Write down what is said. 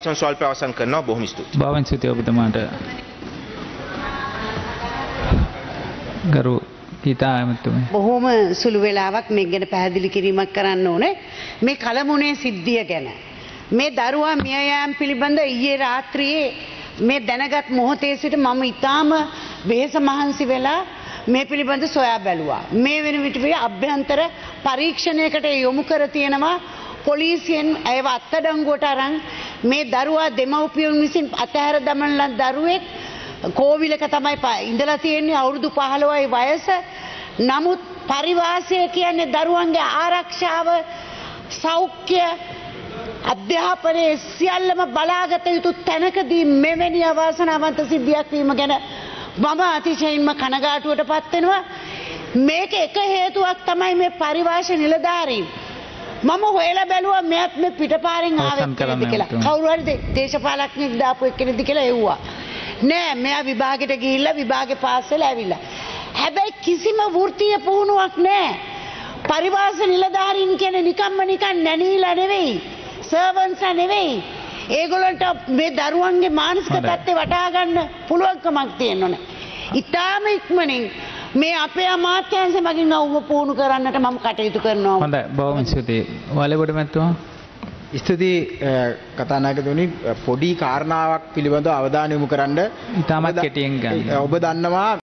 ස්වල්ප අවසන් කරනවා බොහොම ස්තුතියි. භාවන් ස්තුතියි ඔබතුමාට ගරු ගීතා ඇමතුමේ බොහෝම සුළු වෙලාවක් මේ ගැන පැහැදිලි කිරීමක් කරන්න ඕනේ මේ කළමුණේ සිද්ධිය ගැන. මේ දරුවා මියයෑම් පිළිබඳ ඊයේ රාත්‍රියේ මේ දැනගත් මොහොතේ සිට මම ඉතාම වෙහෙස මහන්සි වෙලා මේ පිළිබඳ සොයා බැලුවා. මේ වෙන විට අභ්‍යන්තර පරීක්ෂණයකට යොමු කර තියෙනවා පොලිසියෙන් ඇයව අත්තඩංගුවට අරන් මේ දරුවා දෙමව්පියන් විසින් අතහැර දමන ලද දරුවෙක් කෝවිලක තමයි ප- ඉඳලා තියෙන්නේ අවුරුදු 15යි වයස. නමුත් පරිවාසය කියන්නේ දරුවන්ගේ ආරක්ෂාව සෞඛ්‍ය අධ්‍යාපනයේ සියල්ලම බලාගත යුතු තැනකදී මෙවැනි අවාසනාවන්ත සිද්ධියක් වීම ගැන මම අතිශයින්ම කනගාටුවට පත්වෙනවා. මේක එක හේතුවක් තමයි මේ පරිවාශ නිලධාරීන්. මම හොයලා බැලුවා මෙයත් මේ පිටපාරෙන් කරන්න කෙනෙක්ද කියලා. කවුරු හරි දේ- දේශපාලඥයෙක් දාපු එක්කෙනෙක්ද කියලා එව්වා. නෑ මෙයා විභාගෙට ගිහිල්ලා විභාගේ පාස් වෙලා ඇවිල්ලා. හැබැයි කිසිම වෘත්තීය පුහුණුවක් නෑ. පරිවාස නිලධාරීන් කියන්නේ නිකම්ම නිකන් නැනීලා නෙවෙයි. සර්වන්ස්ලා නෙවෙයි. ඒගොල්ලන්ට මේ දරුවන්ගේ මානසික. තත්ත්වය වටහා ගන්න පුළුවන්කමක් තියෙන්න ඕනේ. ඉතාම ඉක්මනින් මේ අපේ අමාත්‍යංශ මගින් අවුම පුහුණු කරන්නට මම කටයුතු කරනවා. හොඳයි. බොහොම ස්තුතියි. වලගොඩ මැතිතුමා. ස්තුති කතානායකතුනි පොඩි කාරණාවක් පිළිබඳව අවධානය යොමු කරන්න. ඉතාමත් කෙටියෙන් ගන්න. ඔබ දන්නවා